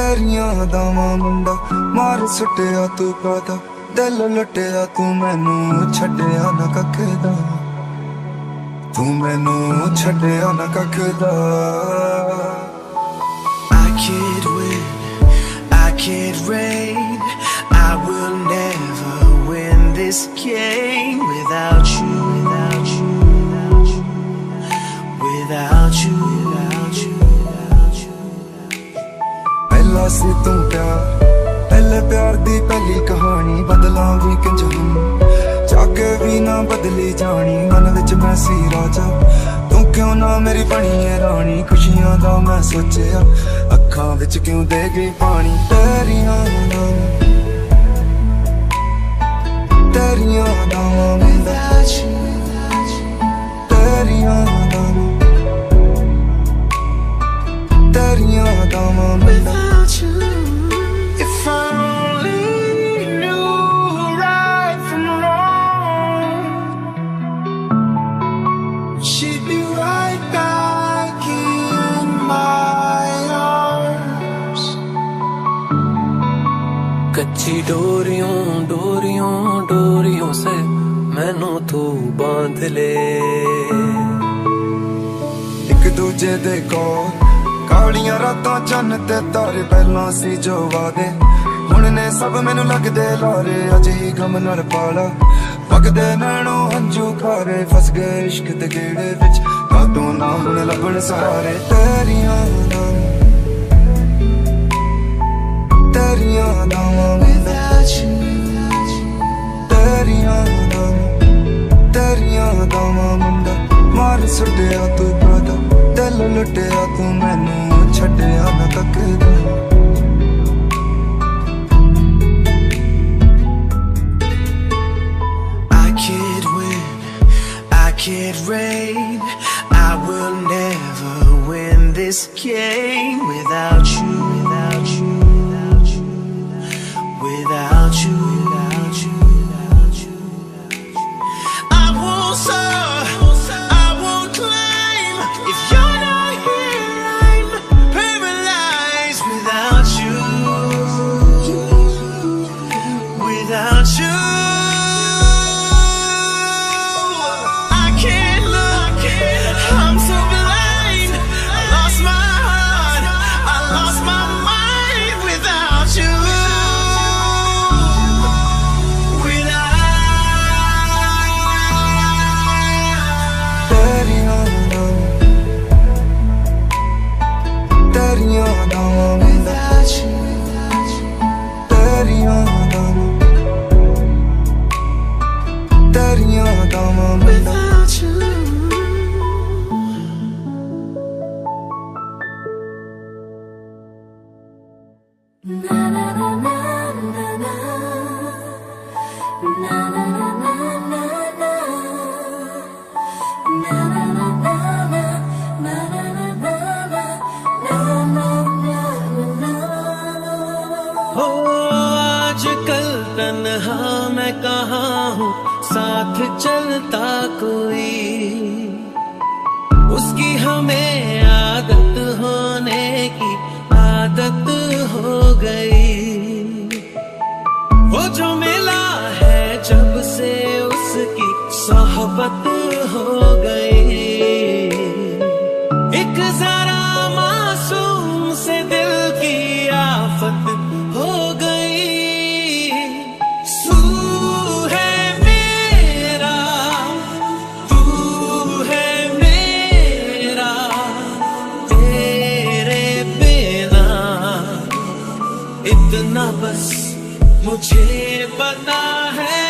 ਤੇਰੀਆਂ ਦਾਵਾਂ ਮੁੰਡਾ ਮਾਰ ਸੁੱਟਿਆ ਤੂੰ ਕਾਦਾ ਦਿਲ ਲੁੱਟਿਆ ਤੂੰ ਮੈਨੂੰ ਛੱਡਿਆ ਨਾ ਕੱਖ ਦਾ ਤੂੰ ਮੈਨੂੰ ਛੱਡਿਆ ਨਾ ਕੱਖ ਦਾ I can't win, I can't reign. I will never win this game without you, without you, without you, without you, ਸੀ ਤੂੰ ਪਿਆਰ। ਪਹਿਲੇ ਪਿਆਰ ਦੀ ਪਹਿਲੀ ਕਹਾਣੀ ਬਦਲਾਂ ਵੀ ਕਿੰਜ ਹੂੰ ਵੀ ਨਾ ਬਦਲੀ ਜਾਣੀ, ਮਨ ਵਿੱਚ ਮੈਂ ਸੀ ਰਾਜਾ। ਤੂੰ ਕਿਉਂ ਨਾ ਮੇਰੀ ਬਣੀ ਏ ਰਾਣੀ? ਖੁਸ਼ੀਆਂ ਦਾ ਮੈਂ ਸੋਚਿਆ, ਅੱਖਾਂ ਵਿੱਚ ਕਿਉਂ ਦੇ ਗਈ ਪਾਣੀ? ਤੇਰੀਆਂ ਨਾਮ ਤੇਰੀਆਂ ਨਾਵਾਂ ਕੱਚੀ ਡੋਰੀਆਂ ਡੋਰੀਆਂ ਡੋਰੀਆਂ ਸੇ ਮੈਨੂੰ ਤੂੰ ਬਾਂਧ ਲੈ। ਇੱਕ ਦੂਜੇ ਦੇ ਕੋਲ ਕਾਲੀਆਂ ਰਾਤਾਂ ਚੰਨ ਤੇ ਤਾਰੇ ਪਹਿਲਾਂ ਸੀ ਜੋ ਵਾਦੇ। ਹੁਣ ਨੇ ਸਭ ਮੈਨੂੰ ਲੱਗਦੇ ਲਾਰੇ, ਅਜ ਹੀ ਗਮ ਨਾਲ ਪਾਲਾ। ਵਗਦੇ ਨੈਣੋਂ ਹੰਝੂ ਖਾਰੇ ਫਸ ਗਏ ਇਸ਼ਕ ਦੇ ਗੇੜੇ ਵਿੱਚ। ਕਾਦੋਂ ਨਾ ਹੁਣ ਲੱਭਣ ਸਾਰੇ ਤੇਰੀਆਂ ਨਾਂ ਤੇਰੀਆਂ ਨਾਵਾਂ ਮਿਲਦਾ Without you, without you. ਤੇਰੀਆਂ ਨਾਮ ਤੇਰੀਆਂ ਦਾਵਾਂ ਮੁੰਡਾ ਮਾਰ ਸੁੱਟਿਆ ਤੂੰ ਕਾਦਾ ਦਿਲ ਲੁੱਟਿਆ ਤੂੰ ਮੈਨੂੰ ਛੱਡਿਆ ਨਾ ਤੱਕਦਾ I can't win, I can't reign. I will never win this game without you, ਤੇਰੀਆਂ ਨਾਵਾਂ साथ चलता कोई। उसकी हमें आदत होने की आदत हो गई। वो जो मिला है जब से उसकी सोहबत हो गई। मुझे पता है